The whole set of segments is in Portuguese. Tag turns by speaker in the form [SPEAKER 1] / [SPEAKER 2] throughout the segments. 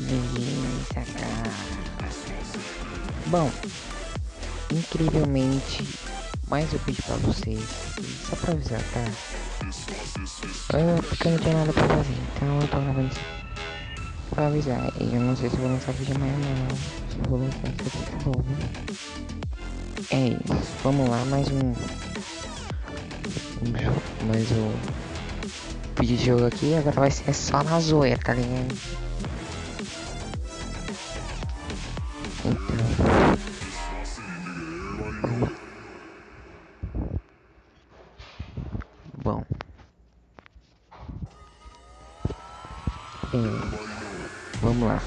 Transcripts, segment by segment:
[SPEAKER 1] Beleza, cara. Bom, incrivelmente, mais eu pedi pra vocês, só pra avisar, tá? Eu, porque eu não tinha nada pra fazer, então eu tô gravando isso pra avisar. E eu não sei se vou lançar vídeo amanhã não. Se vou lançar aqui de novo. É isso, vamos lá, mais um. mais um vídeo de jogo aqui, agora vai ser só na zoeira, tá ligado? Bom. Hum, vamos lá.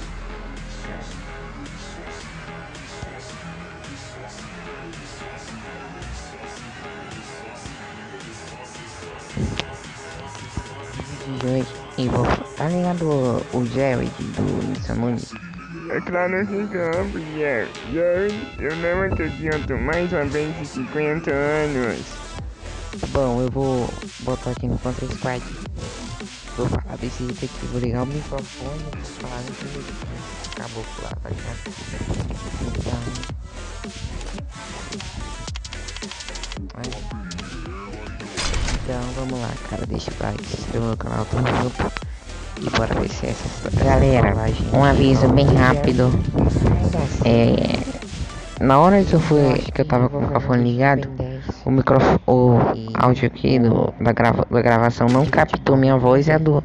[SPEAKER 1] E vou. Tá ligado o, Jerry do Samuni?
[SPEAKER 2] É claro que campo, Jerry. Jerry, eu não acredito mais uma vez de 50 anos.
[SPEAKER 1] Bom, eu vou botar aqui no Contra Squad. Vou falar desse item aqui, vou ligar o microfone e vou falar nesse item. Acabou lá, tá ligado? Então. Então vamos lá, cara, deixa o like, se inscreva no canal do grupo e bora ver se é essa Galera, um aviso bem rápido. É, na hora que eu fui, que eu tava com o microfone ligado, o microfone, o áudio aqui do, da, grava, da gravação não captou minha voz e a do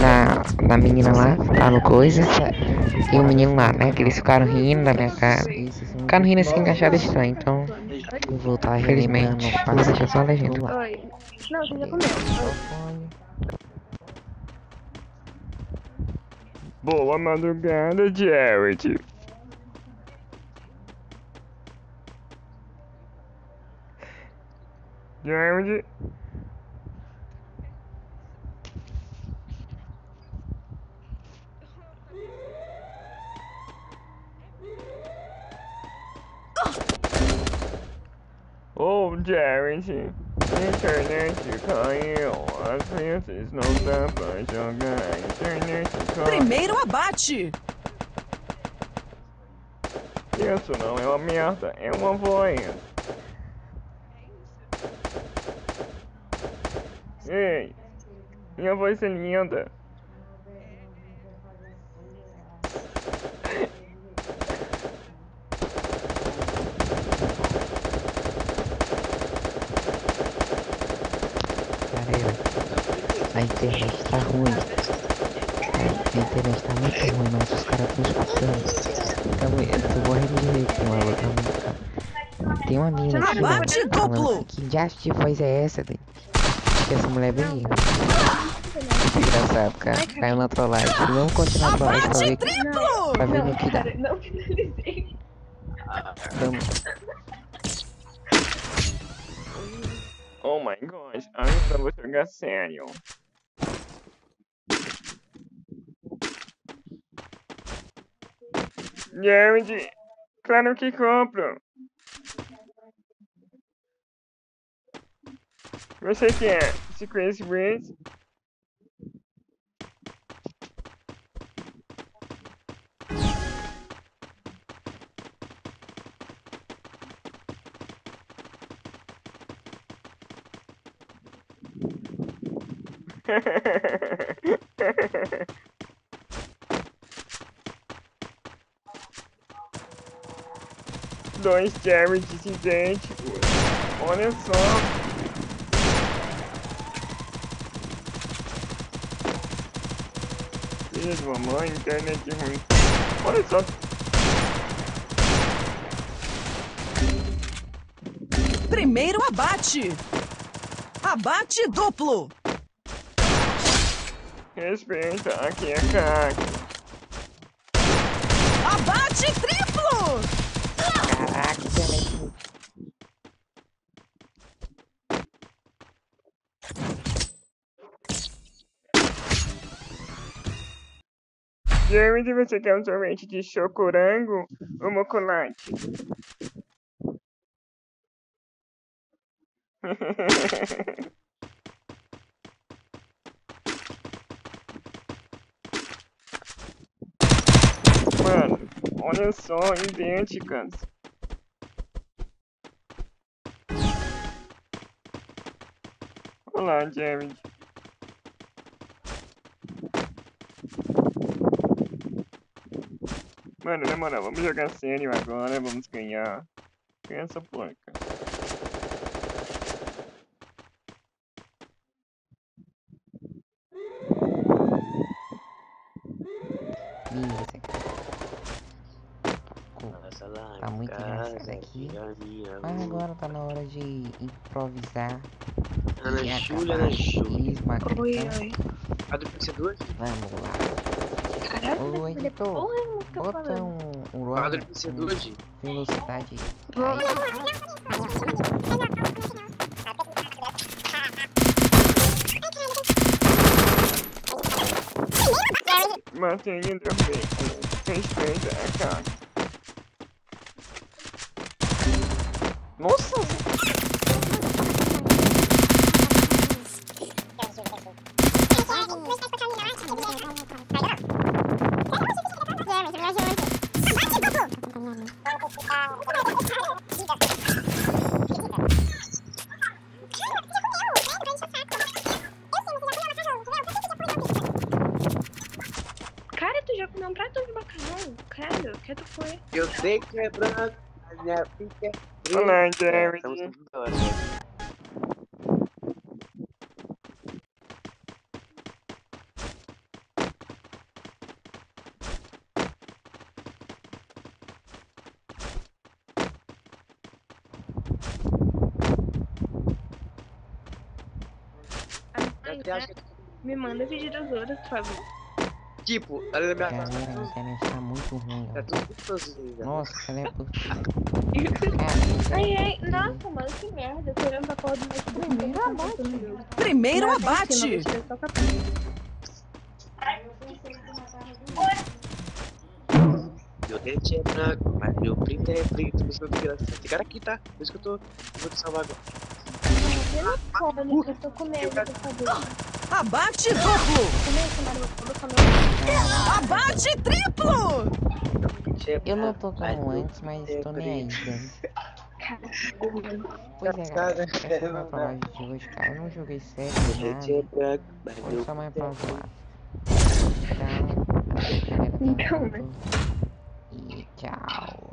[SPEAKER 1] da, da menina lá, lá no coisa, e o menino lá, né? Que eles ficaram rindo da minha cara. Ficaram rindo assim, encaixado estranho, então. Vou voltar Infelizmente, vou deixar só a legenda lá.
[SPEAKER 3] Oi. Não, você já comeu.
[SPEAKER 2] Boa madrugada, Jared. Jared. Oh, Jared.
[SPEAKER 4] Primeiro abate!
[SPEAKER 2] Isso não é uma merda, é uma voz. Ei, minha voz é linda.
[SPEAKER 1] Galera, a internet tá ruim. A internet tá muito ruim, mas os caras estão escutando. Tá muito, eu tô morrendo de medo com ela, tá muito cara. Tem uma mina aqui,
[SPEAKER 4] Abate duplo.
[SPEAKER 1] assim, que diacho de voz é essa, daí? Que essa mulher é bem Muito engraçado, cara. Caiu na trollagem. Vamos continuar a trollagem pra ver,
[SPEAKER 4] triplo!
[SPEAKER 1] pra ver no que dá.
[SPEAKER 3] Cara, não finalizei.
[SPEAKER 1] Vamos.
[SPEAKER 2] Oh my gosh, ainda vou jogar sério. Jared, claro que compro. Você quer Secret Breeze? Dois Jareds idênticos. Olha só. Filha de mamãe, internet ruim. Olha só.
[SPEAKER 4] Primeiro abate! Abate duplo!
[SPEAKER 2] Respeita, aqui é CAC.
[SPEAKER 4] Abate triplo!
[SPEAKER 1] Internet.
[SPEAKER 2] Jared, você quer um sorvete de chocorango ou mocolate? Olha só, idênticas. Olá, Jared. Mano, na moral, vamos jogar sério agora, vamos ganhar. Ganhar essa porca.
[SPEAKER 5] Lá
[SPEAKER 1] Tá muito engraçado aqui.
[SPEAKER 5] minha
[SPEAKER 1] Mas agora tá na hora de improvisar
[SPEAKER 5] Ana
[SPEAKER 1] e
[SPEAKER 5] Júlia, Ana Júlia.
[SPEAKER 1] esse macacão.
[SPEAKER 3] Oi, oi.
[SPEAKER 5] A do Pixel 2?
[SPEAKER 1] Vamos lá.
[SPEAKER 3] Caralho, não vai
[SPEAKER 1] editor,
[SPEAKER 3] porra tá
[SPEAKER 1] Bota um, um
[SPEAKER 5] A
[SPEAKER 1] roll
[SPEAKER 5] do Pixel
[SPEAKER 1] com
[SPEAKER 5] 2?
[SPEAKER 1] velocidade.
[SPEAKER 2] Matei dropei com 6 a cara.
[SPEAKER 3] Que tu foi?
[SPEAKER 5] Eu sei que é branco, mas minha pica é preta.
[SPEAKER 2] Olá.
[SPEAKER 5] Eu até acho que-
[SPEAKER 3] Me manda vídeo das outras, por favor.
[SPEAKER 5] Tipo, olha a minha
[SPEAKER 1] Galera, a internet tá muito ruim.
[SPEAKER 5] Tá tudo gostosinho, velho.
[SPEAKER 1] Nossa, ela é
[SPEAKER 3] Ai, ai, nossa, mano, que merda. Eu tô olhando pra porra do meu
[SPEAKER 1] Primeiro abate.
[SPEAKER 4] Primeiro
[SPEAKER 3] Não,
[SPEAKER 4] abate.
[SPEAKER 5] Meu dente é branco, mas meu pinto é preto. Eu tô querendo esse cara aqui, tá? Por isso que eu tô. Eu vou te salvar agora.
[SPEAKER 3] Eu não como, eu tô com medo de fazer.
[SPEAKER 4] Abate duplo. Abate triplo.
[SPEAKER 5] É
[SPEAKER 1] eu não tô como antes, mas
[SPEAKER 5] é
[SPEAKER 1] tô nem.
[SPEAKER 3] Caralho.
[SPEAKER 1] Pois é, galera. Essa foi a prova de hoje, cara. Eu não joguei sério,
[SPEAKER 5] é
[SPEAKER 1] nada. Foi
[SPEAKER 5] meu
[SPEAKER 1] só mais pra
[SPEAKER 5] é preto.
[SPEAKER 1] zoar. Então, galera
[SPEAKER 3] Então,
[SPEAKER 1] junto. E tchau.